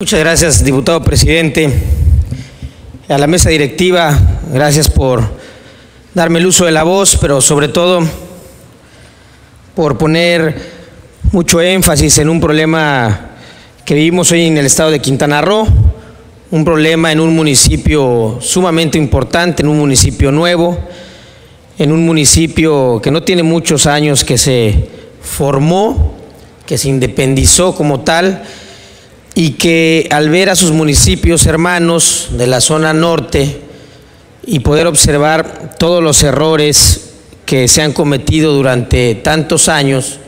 Muchas gracias, diputado presidente. A la mesa directiva, gracias por darme el uso de la voz, pero sobre todo por poner mucho énfasis en un problema que vivimos hoy en el estado de Quintana Roo, un problema en un municipio sumamente importante, en un municipio nuevo, en un municipio que no tiene muchos años que se formó, que se independizó como tal y que al ver a sus municipios hermanos de la zona norte y poder observar todos los errores que se han cometido durante tantos años,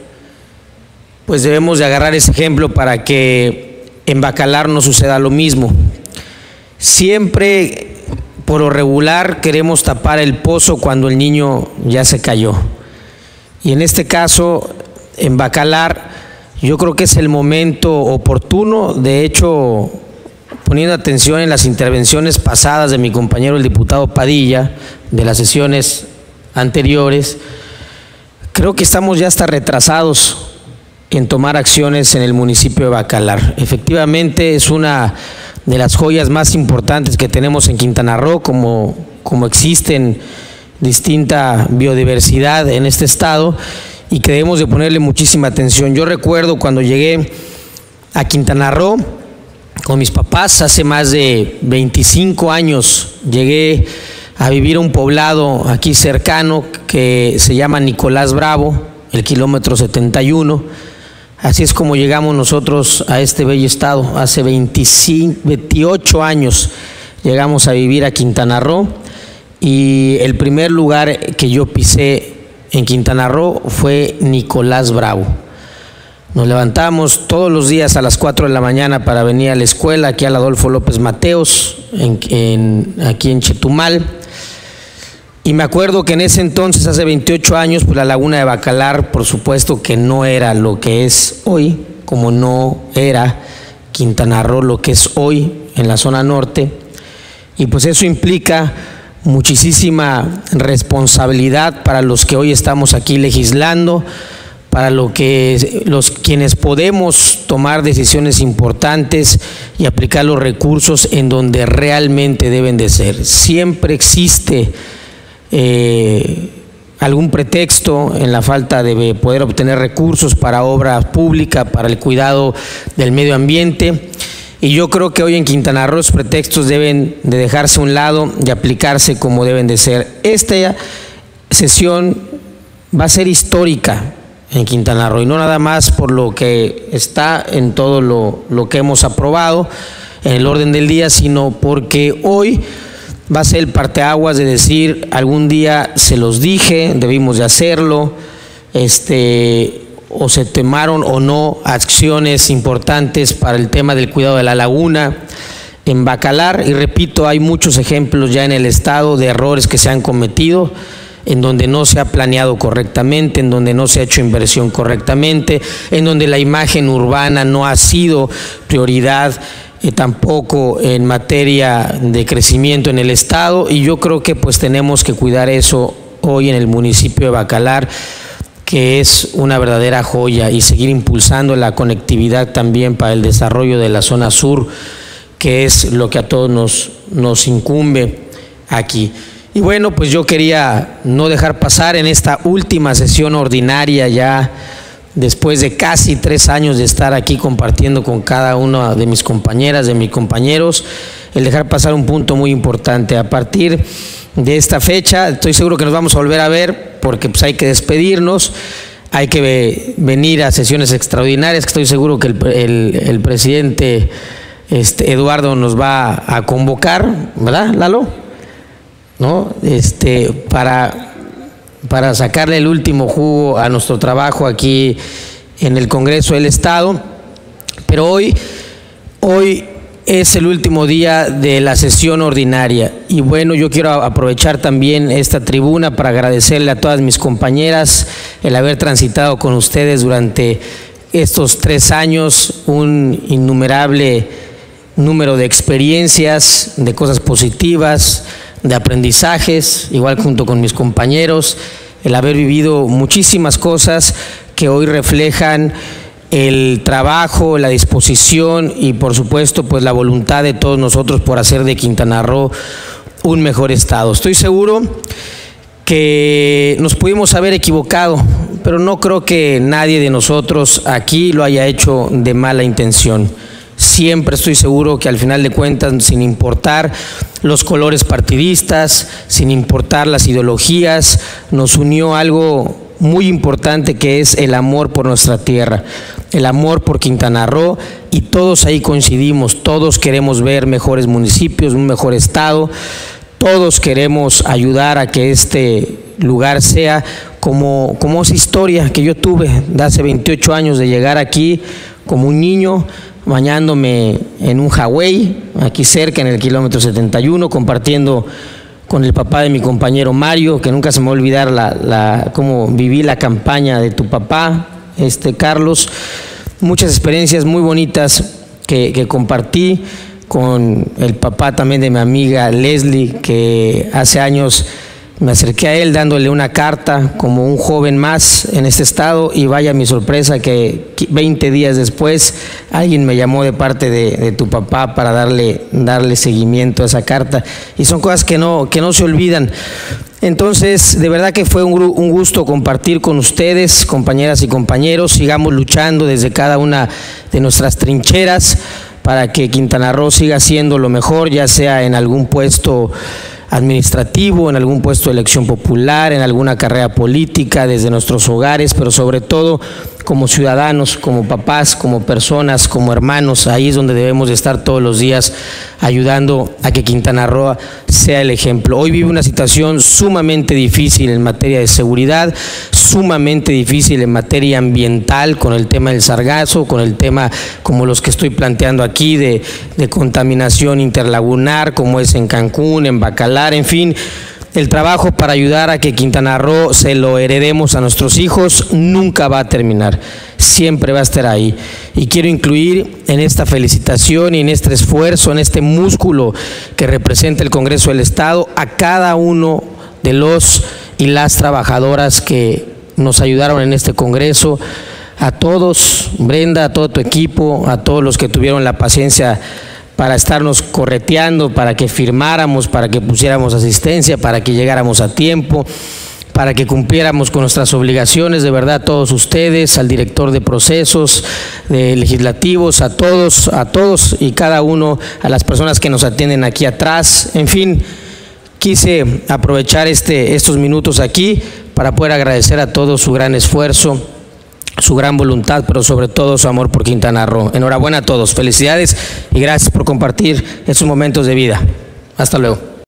pues debemos de agarrar ese ejemplo para que en Bacalar no suceda lo mismo. Siempre, por lo regular, queremos tapar el pozo cuando el niño ya se cayó. Y en este caso, en Bacalar, yo creo que es el momento oportuno, de hecho, poniendo atención en las intervenciones pasadas de mi compañero el diputado Padilla, de las sesiones anteriores, creo que estamos ya hasta retrasados en tomar acciones en el municipio de Bacalar. Efectivamente es una de las joyas más importantes que tenemos en Quintana Roo, como, como existen distinta biodiversidad en este estado y que debemos de ponerle muchísima atención. Yo recuerdo cuando llegué a Quintana Roo con mis papás hace más de 25 años, llegué a vivir a un poblado aquí cercano que se llama Nicolás Bravo, el kilómetro 71. Así es como llegamos nosotros a este bello estado. Hace 25, 28 años llegamos a vivir a Quintana Roo y el primer lugar que yo pisé en Quintana Roo fue Nicolás Bravo. Nos levantamos todos los días a las 4 de la mañana para venir a la escuela, aquí al Adolfo López Mateos, en, aquí en Chetumal. Y me acuerdo que en ese entonces, hace 28 años, pues la laguna de Bacalar, por supuesto que no era lo que es hoy, como no era Quintana Roo lo que es hoy en la zona norte. Y pues eso implica muchísima responsabilidad para los que hoy estamos aquí legislando, para lo que los quienes podemos tomar decisiones importantes y aplicar los recursos en donde realmente deben de ser. Siempre existe eh, algún pretexto en la falta de poder obtener recursos para obra pública, para el cuidado del medio ambiente y yo creo que hoy en Quintana Roo los pretextos deben de dejarse a un lado y aplicarse como deben de ser. Esta sesión va a ser histórica en Quintana Roo y no nada más por lo que está en todo lo, lo que hemos aprobado en el orden del día, sino porque hoy va a ser el parteaguas de decir algún día se los dije, debimos de hacerlo, este o se tomaron o no acciones importantes para el tema del cuidado de la laguna en Bacalar. Y repito, hay muchos ejemplos ya en el estado de errores que se han cometido en donde no se ha planeado correctamente, en donde no se ha hecho inversión correctamente, en donde la imagen urbana no ha sido prioridad eh, tampoco en materia de crecimiento en el estado. Y yo creo que pues tenemos que cuidar eso hoy en el municipio de Bacalar que es una verdadera joya y seguir impulsando la conectividad también para el desarrollo de la zona sur, que es lo que a todos nos, nos incumbe aquí. Y bueno, pues yo quería no dejar pasar en esta última sesión ordinaria ya después de casi tres años de estar aquí compartiendo con cada una de mis compañeras, de mis compañeros, el dejar pasar un punto muy importante. A partir de esta fecha. Estoy seguro que nos vamos a volver a ver porque pues, hay que despedirnos, hay que venir a sesiones extraordinarias, que estoy seguro que el, presidente este, Eduardo nos va a convocar, ¿verdad, Lalo? ¿No? Este, para, para sacarle el último jugo a nuestro trabajo aquí en el Congreso del Estado. Pero hoy, hoy es el último día de la sesión ordinaria. Y bueno, yo quiero aprovechar también esta tribuna para agradecerle a todas mis compañeras el haber transitado con ustedes durante estos tres años un innumerable número de experiencias, de cosas positivas, de aprendizajes, igual junto con mis compañeros, el haber vivido muchísimas cosas que hoy reflejan el trabajo, la disposición y por supuesto pues la voluntad de todos nosotros por hacer de Quintana Roo un mejor estado. Estoy seguro que nos pudimos haber equivocado, pero no creo que nadie de nosotros aquí lo haya hecho de mala intención. Siempre estoy seguro que al final de cuentas, sin importar los colores partidistas, sin importar las ideologías, nos unió algo muy importante que es el amor por nuestra tierra, el amor por Quintana Roo y todos ahí coincidimos, todos queremos ver mejores municipios, un mejor estado, todos queremos ayudar a que este lugar sea como, como esa historia que yo tuve de hace 28 años de llegar aquí como un niño bañándome en un Huawei, aquí cerca en el kilómetro 71, compartiendo con el papá de mi compañero Mario, que nunca se me va a olvidar la, cómo viví la campaña de tu papá, este Carlos. Muchas experiencias muy bonitas que, que compartí con el papá también de mi amiga Leslie, que hace años me acerqué a él dándole una carta como un joven más en este estado y vaya mi sorpresa que 20 días después alguien me llamó de parte de, tu papá para darle, darle seguimiento a esa carta y son cosas que no, que no se olvidan. Entonces, de verdad que fue un, un gusto compartir con ustedes, compañeras y compañeros, sigamos luchando desde cada una de nuestras trincheras para que Quintana Roo siga siendo lo mejor, ya sea en algún puesto administrativo, en algún puesto de elección popular, en alguna carrera política, desde nuestros hogares, pero sobre todo como ciudadanos, como papás, como personas, como hermanos, ahí es donde debemos de estar todos los días ayudando a que Quintana Roo sea el ejemplo. Hoy vive una situación sumamente difícil en materia de seguridad, sumamente difícil en materia ambiental con el tema del sargazo, con el tema como los que estoy planteando aquí de, de contaminación interlagunar, como es en Cancún, en Bacalar, en fin el trabajo para ayudar a que Quintana Roo se lo heredemos a nuestros hijos nunca va a terminar, siempre va a estar ahí. Y quiero incluir en esta felicitación y en este esfuerzo, en este músculo que representa el Congreso del Estado, a cada uno de los y las trabajadoras que nos ayudaron en este Congreso, a todos, Brenda, a todo tu equipo, a todos los que tuvieron la paciencia para estarnos correteando, para que firmáramos, para que pusiéramos asistencia, para que llegáramos a tiempo, para que cumpliéramos con nuestras obligaciones, de verdad, a todos ustedes, al director de procesos, de legislativos, a todos, a todos y cada uno, a las personas que nos atienden aquí atrás, en fin, quise aprovechar este, estos minutos aquí para poder agradecer a todos su gran esfuerzo su gran voluntad, pero sobre todo su amor por Quintana Roo. Enhorabuena a todos, felicidades y gracias por compartir estos momentos de vida. Hasta luego.